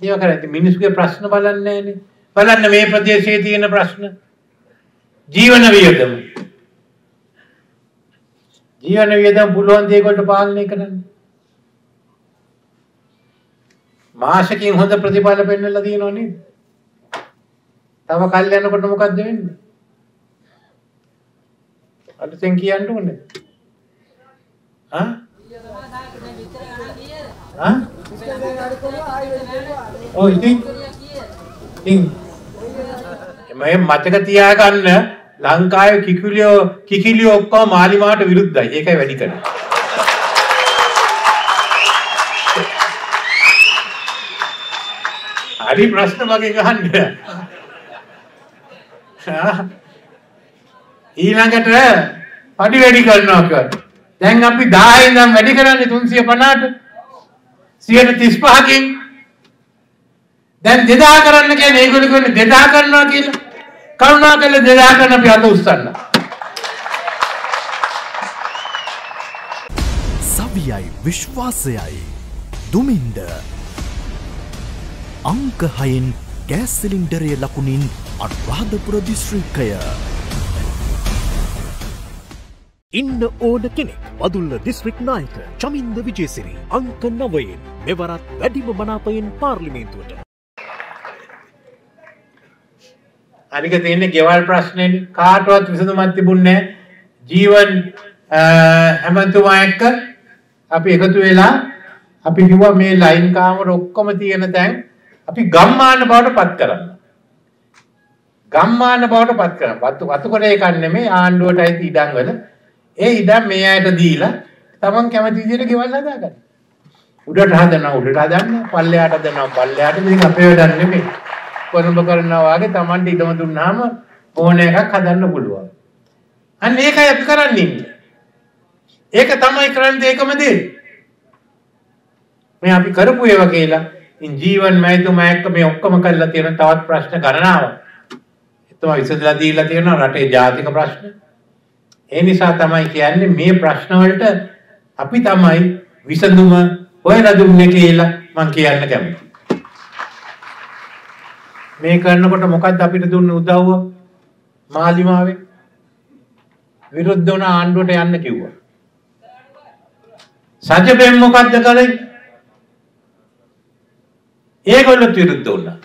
ඒව කරන්නේ මිනිස්සුගේ ප්‍රශ්න බලන්නේ නැහනේ. බලන්න මේ ප්‍රදේශයේ තියෙන ප්‍රශ්න. ජීවන වියදම. ජීවන වියදම පුළුවන් දේවල්ට පාලනය කරන්න. මාසකින් හොඳ ප්‍රතිඵල පෙන්නලා තියෙනව නේද? තව කල් යනකොට මොකද්ද වෙන්නේ? අලුතෙන් කියන්න ඕනේ. හා? හා? ඔව් ඉතින් ඉතින් මම මතක තියාගන්න ලංකාවේ කිකිලියෝ කිකිලියෝ ඔක්කොම මාලිමාට විරුද්ධයි. ඒකයි වැඩි කරන්නේ. හරි ප්‍රශ්න මගෙන් අහන්න. ඊළඟට පඩි වැඩි කරනවා කියලා. දැන් අපි 10 ඉඳන් වැඩි කරන්නේ 350ට. 135කින් දැන් 2000 කරන්න කියන්නේ ඒගොල්ලෝ කියන්නේ 2000 කරනවා කියලා. කරුණාකරලා 2000 කරන අපි අත උස්සන්න. සවියයි විශ්වාසයයි දුමින්ද අංක හයෙන් ගෑස් සිලින්ඩරය ලකුණින් අනුරාධපුර දිස්ත්‍රික්කය ඉන්න ඕන කෙනෙක්. බදුල්ල දිස්ත්‍රික් නායක චමින්ද විජේසිරි. අංක නවයෙන් මෙවරත් වැඩිම මනාපයෙන් පාර්ලිමේන්තුවට. අනික තියෙන්නේ ගෙවල් ප්‍රශ්නේනේ කාටවත් විසඳුමක් තිබුණේ ජීවන් හැමතුමා එක්ක අපි එකතු වෙලා අපි කිව්වා මේ ලයින් කාමර ඔක්කොම තියෙන තැන් අපි ගම්මාන බවට පත් කරන්න. ගම්මාන බවට පත් කරන්න. වතු වතුකොට එකක් නෙමෙයි ආණ්ඩුවට අයිති ඉඩම් වල. ඒ ඉඩම් මේ අයට දීලා තමන් කැමති විදිහට ගෙවල් හදාගන්න. උඩට හදනවා උඩට හදන්න, පල්ලෙහාට හදනවා පල්ලෙහාට. ඉතින් අපේ වැඩක් නෙමෙයි. කොළඹ කරනවා වගේ Tamanට ඉඩම දුන්නාම ඕන එකක් හදන්න පුළුවන්. අන්න ඒකයි අපි කරන්නේ. ඒක තමයි කරන්නේ ඒකම දේ. මේ අපි කරපු ඒවා කියලා ඉන් ජීවන් මෑතුමා එක්ක මේ ඔක්කොම කරලා තියෙන තවත් ප්‍රශ්න ගණනාවක්. එතම විසඳලා දීලා තියෙනවා රටේ ජාතික ප්‍රශ්න. ඒ නිසා තමයි කියන්නේ මේ ප්‍රශ්න වලට අපි තමයි විසඳුම හොයලා දුන්නේ කියලා මම කියන්න කැමතියි. මේ කරනකොට මොකද්ද අපිට දුන්න උදව්ව මාලිමාවේ විරුද්ධ වුණ ආණ්ඩුවට යන්න කිව්වා. සජබෙන් මොකද්ද කළේ? ඒගොල්ලොත් විරුද්ධ වුණා.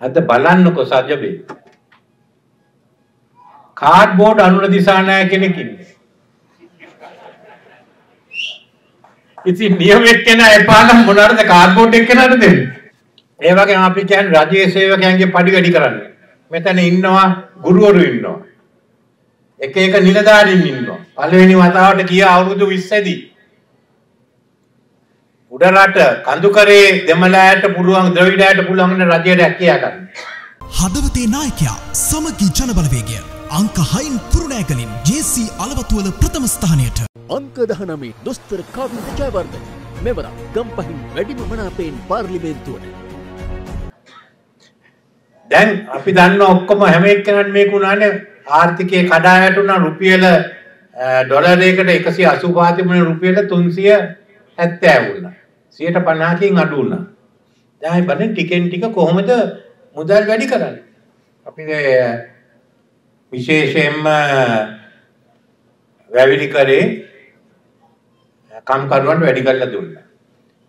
අද බලන්නකො සජබේ. කාඩ්බෝඩ් අනුර දිසානාය කෙනෙක් ඉන්නේ. ඉතින් නියම එක්කෙනා එපා නම් මොනවාද කාඩ්බෝඩ් එක්කෙනාට දෙන්නේ? ඒ වගේ අපි කියන්නේ රජයේ සේවකයන්ගේ පඩි වැඩි කරන්න. මෙතන ඉන්නවා ගුරුවරු ඉන්නවා. එක එක නිලධාරීන් ඉන්නවා. පළවෙනි වතාවට ගිය අවුරුදු 20 දී උඩ රට කඳුකරේ දෙමළයට පුළුවන් ද්‍රවිඩයට පුළුවන් රජයට ඇකියා ගන්න. හදවතේ නායකයා සමගි ජනබලවේගය අංක හයින් කුරුණෑගලින් ජේසී අලවතුවල ප්‍රථම ස්ථානයට අංක දහනමේ දොස්තර කාවින්ද ජයවර්ධන මෙවර ගම්පහින් වැඩිම මනාපයෙන් පාර්ලිමේන්තුවට දැන් අපි දන්න ඔක්කොම හැම එක්කෙනාට මේක උනානේ ආර්ථිකයේ කඩා වැටුණා රුපියල ඩොලරයකට 185 තිබුණ රුපියල 370 වුණා. 150කින් අඩු වුණා. දැන් බලන්න ටිකෙන් ටික කොහොමද මුදල් වැඩි කරන්නේ? අපි විශේෂයෙන්ම වැවිලි කරේ කම්කරුවන්ට වැඩි කරලා දුන්නා.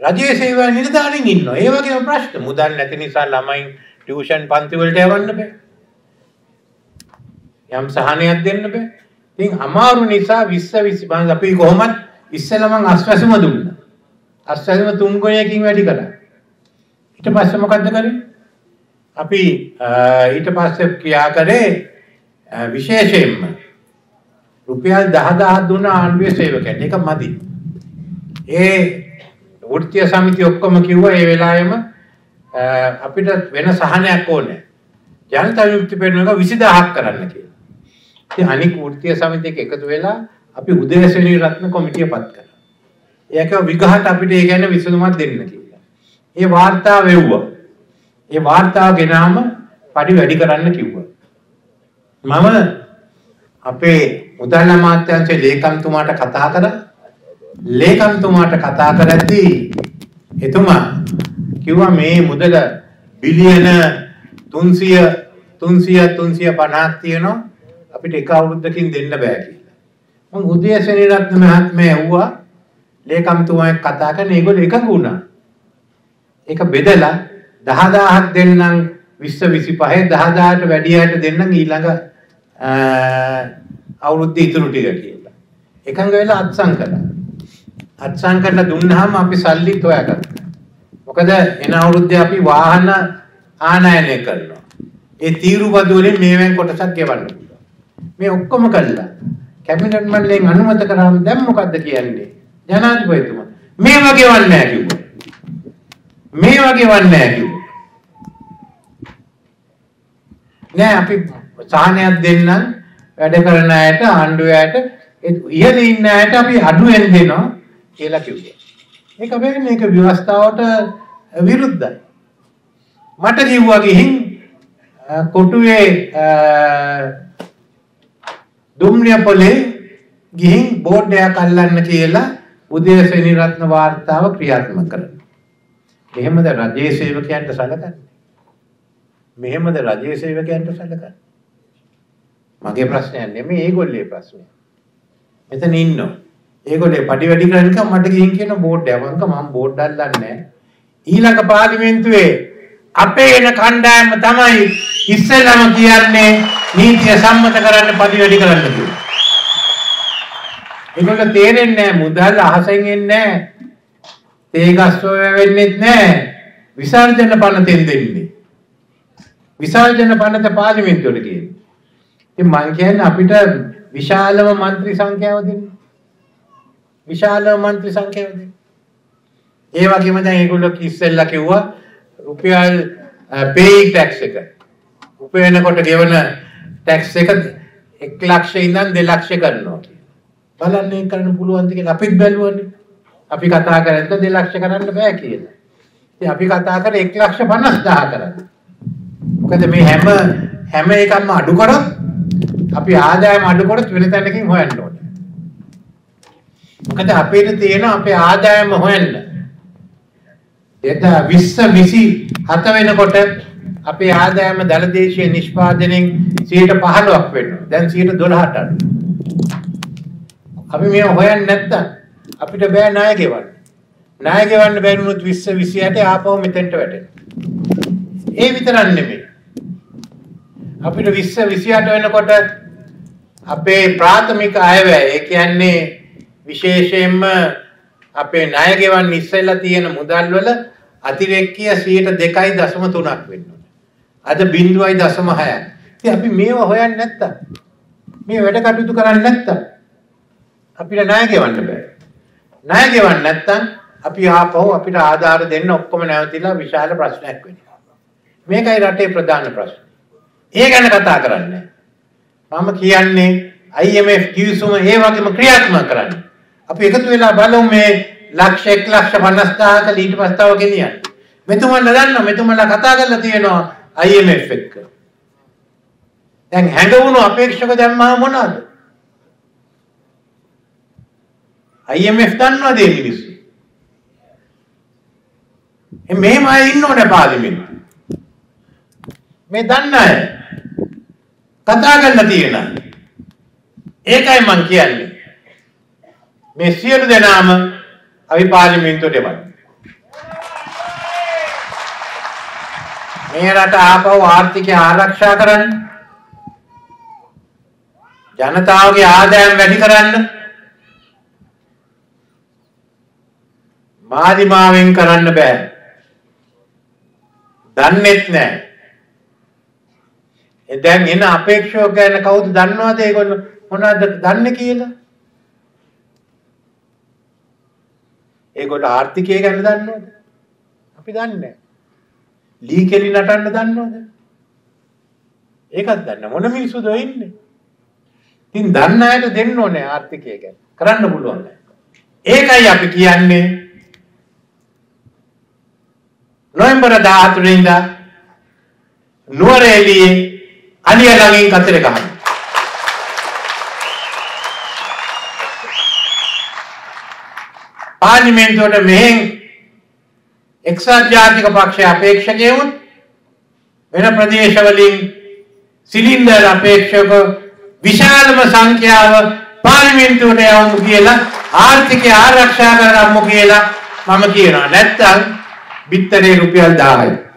රජයේ සේවා නිලධාරීන් ඉන්නවා. ඒ වගේම ප්‍රශ්න මුදල් නැති නිසා ළමයි ටියුෂන් පන්ති වලට යවන්න බෑ. යම් සහනයක් දෙන්න බෑ. ඉතින් අමාරු නිසා 20 20 බං අපි කොහොමද ඉස්සෙල්ලා මං අස්වැසුම දුන්නා. අස්වැසුම තුන් ගුණයකින් වැඩි කළා. ඊට පස්සේ මොකද්ද කරේ? අපි ඊට පස්සේ ක්‍රියා කරේ විශේෂයෙන්ම රුපියල් 10000 දුන්න ආණ්ඩුවේ සේවකයන්ට. ඒක මදි. ඒ වෘත්තීය සමිතිය ඔක්කොම කිව්වා ඒ වෙලාවෙම අපිට වෙන සහනයක් ඕනේ. ජනතා විමුක්ති පෙරමුණක 20000ක් කරන්න කියලා. ඉතින් අනික් වෘත්තීය සමිතියක එකතු වෙලා අපි උදේසෙනී රත්න කොමිටිය පත් කළා. ඒක විගහට අපිට ඒ ගැන විසඳුමක් දෙන්න කියලා. ඒ වාර්තාව වෙව්වා. ඒ වාර්තාව ගෙනාම පඩි වැඩි කරන්න කිව්වා. මම අපේ මුදල් අමාත්‍යාංශයේ ලේකම්තුමාට කතා කරා ලේකම්තුමාට කතා කරද්දී එතුමා කිව්වා මේ මුදල බිලියන 300 300 350ක් තියෙනවා අපිට එක අවුරුද්දකින් දෙන්න බෑ කියලා. මම උදේසෙනිරත්න මහත්මයා ඇහුවා ලේකම්තුමාට කතා කරන ඒගොල්ලෝ එකඟ වුණා. ඒක බෙදලා 10000ක් දෙන්නම් 20 25 10000ට වැඩි අයට දෙන්නම් ඊළඟ අවුරුද්ද ඉතුරු ටික කියලා. එකඟ වෙලා අත්සන් කළා. අත්සන් කරලා දුන්නාම අපි සල්ලිත් හොයාගත්තා. මොකද එන අවුරුද්දේ අපි වාහන ආනයනය කරනවා. ඒ තීරුබදු වලින් මේවෙන් කොටසක් ගෙවන්න පුළුවන්. මේ ඔක්කොම කළා. කැබිනට් මණ්ඩලයෙන් අනුමත කරාම දැන් මොකද්ද කියන්නේ? ජනාධිපතිතුමා මේ වගේ වන්නේ නැහැ කිව්වා. මේ වගේ වන්නේ නැහැ කිව්වා. නෑ අපි සාහනයක් දෙන්නම් වැඩ කරන අයට ආණ්ඩුවේ අයට ඉහළ ඉන්න අයට අපි අඩුවෙන් දෙනවා කියලා කිව්වා. ඒක වෙන්නේ මේක ව්‍යවස්ථාවට විරුද්ධයි. මට කිව්වා ගිහින් කොටුවේ දුම්නියපොලේ ගිහින් බෝඩ් එකක් අල්ලන්න කියලා උදේසෙනි රත්න වාර්තාව ක්‍රියාත්මක කරනවා. එහෙමද රජයේ සේවකයන්ට සැලකන්නේ? මෙහෙමද රජයේ සේවකයන්ට සැලකන්නේ? මගේ ප්‍රශ්නයක් නෙමෙයි ඒගොල්ලේ ප්‍රශ්නය. මෙතන ඉන්නවා. ඒගොල්ලේ පඩි වැඩි කරන එක මට ගිහින් කියන බෝඩ් එක වංක මම බෝඩ් අල්ලන්නේ ඊළඟ පාර්ලිමේන්තුවේ අපේ එන කණ්ඩායම තමයි ඉස්සෙල්ලාම කියන්නේ නීතිය සම්මත කරන්න පඩි වැඩි කරන්න කියලා. ඒගොල්ලෝ තේරෙන්නේ නැහැ මුදල් අහසෙන් එන්නේ නැහැ. තේගස්සෝ වෙන්නෙත් නැහැ. විසර්ජන පනතෙන් දෙන්නේ. විසර්ජන පනත පාර්ලිමේන්තුවට කියන්නේ. ඉතින් මං කියන්නේ අපිට විශාලම മന്ത്രി සංඛ්‍යාව දෙන්න. විශාලම മന്ത്രി සංඛ්‍යාව දෙන්න. ඒ වගේම දැන් ඒගොල්ලෝ ඉස්සෙල්ලා කිව්වා රුපියල් පේයි ටැක්ස් එක. උපයනකොට ගෙවන ටැක්ස් එක 1 ලක්ෂ ඉඳන් 2 ලක්ෂ කරනවා කියලා. බලන්න ඒක කරන්න පුළුවන්ද කියලා අපිත් බැලුවනේ. අපි කතා කරද්ද 2 ලක්ෂ කරන්න බෑ කියලා. ඉතින් අපි කතා කරේ 1 ලක්ෂ 50000 කරන්න. මොකද මේ හැම හැම එකක්ම අඩු කරොත් අපි ආදායම අඩු කරොත් වෙන තැනකින් හොයන්න ඕනේ. මොකද අපිට තියෙන අපේ ආදායම හොයන්න. එත 20 27 වෙනකොට අපේ ආදායම දලදේශීය නිෂ්පාදනයෙන් 15ක් වෙනවා. දැන් 12ට අඩු. අපි මේ හොයන්නේ නැත්තම් අපිට බෑ ණය ගෙවන්න. ණය ගෙවන්න බැරි වුණොත් 20 27 ආපහු මෙතෙන්ට වැටෙනවා. ඒ විතරක් නෙමෙයි. අපිට 20 28 වෙනකොට අපේ ප්‍රාථමික අයවැය ඒ කියන්නේ විශේෂයෙන්ම අපේ ණය ගෙවන්න ඉස්සෙල්ලා තියෙන මුදල් වල අතිරේක්‍ය 2.3ක් වෙනවා. අද 0.6ක්. ඉතින් අපි මේව හොයන්නේ නැත්තම් මේ වැඩ කටයුතු කරන්නේ නැත්තම් අපිට ණය ගෙවන්න බෑ. ණය ගෙවන්න නැත්තම් අපි ආපහු අපිට ආධාර දෙන්න ඔක්කොම නැවතිලා විශාල ප්‍රශ්නයක් වෙනවා. මේකයි රටේ ප්‍රධාන ප්‍රශ්නේ. ඒ ගැන කතා කරන්නේ. මම කියන්නේ IMF කිවිසුම ඒ වගේම ක්‍රියාත්මක කරන්න. අපි එකතු වෙලා බලමු මේ ලක්ෂ 1 ලක්ෂ 50000ක ලීට ප්‍රස්තාව ගෙනියන්න. මෙතුමන්ලා දන්නවා මෙතුමන්ලා කතා කරලා තියෙනවා IMF එක්ක. දැන් හැඟවුණු අපේක්ෂක දැම්මා මොනවද? IMF දන්නවද මේ මිනිස්සු? මෙහෙම අය ඉන්නෝනේ පාර්ලිමේන්තුවේ. මේ දන්න අය කතා කරලා තියෙනවා. ඒකයි මං කියන්නේ. මේ සියලු දෙනාම අපි පාර්ලිමේන්තුවට එවන්න. මේ රට ආපහු ආර්ථිකය ආරක්ෂා කරන්න. ජනතාවගේ ආදායම් වැඩි කරන්න. මාදිමාවෙන් කරන්න බෑ. දන්නෙත් නෑ. දැන් එන අපේක්ෂක ගැන කවුද දන්නවද ඒගොල්ලෝ මොනවද දන්නේ කියලා? ඒගොල්ලෝ ආර්ථිකය ගැන දන්නවද? අපි දන්නේ නැහැ. ලී කෙලි නටන්න දන්නවද? ඒකත් දන්න මොන මිනිස්සුද ඉන්නේ? ඉතින් දන්න අයට දෙන්න ඕනේ ආර්ථිකය ගැන. කරන්න පුළුවන්. ඒකයි අපි කියන්නේ නොවැම්බර් 14 වෙනිදා නුවරඑළියේ අලිය ළඟින් කතරේ ගහන. පාර්ලිමේන්තුවට මෙහෙන් එක්සත් ජාතික පක්ෂය අපේක්ෂකයවුත් වෙන ප්‍රදේශවලින් සිලින්ඩර් අපේක්ෂක විශාලම සංඛ්‍යාව පාර්ලිමේන්තුවට යවමු කියලා ආර්ථිකය ආරක්ෂා කරගමු කියලා මම කියනවා. නැත්තම් බිත්තරේ රුපියල් 1000යි.